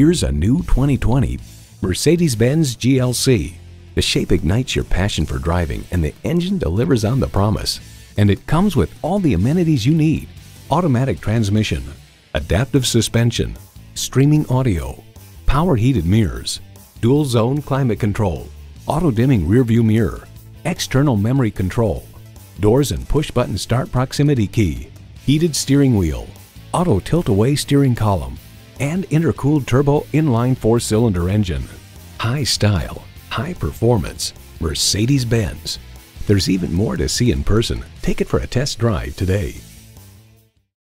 Here's a new 2020 Mercedes-Benz GLC. The shape ignites your passion for driving and the engine delivers on the promise. And it comes with all the amenities you need. Automatic transmission, adaptive suspension, streaming audio, power heated mirrors, dual zone climate control, auto dimming rear view mirror, external memory control, doors and push button start proximity key, heated steering wheel, auto tilt away steering column, and intercooled turbo inline four cylinder engine. High style, high performance, Mercedes Benz. There's even more to see in person. Take it for a test drive today.